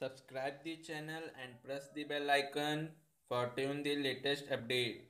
Subscribe the channel and press the bell icon for tune the latest update.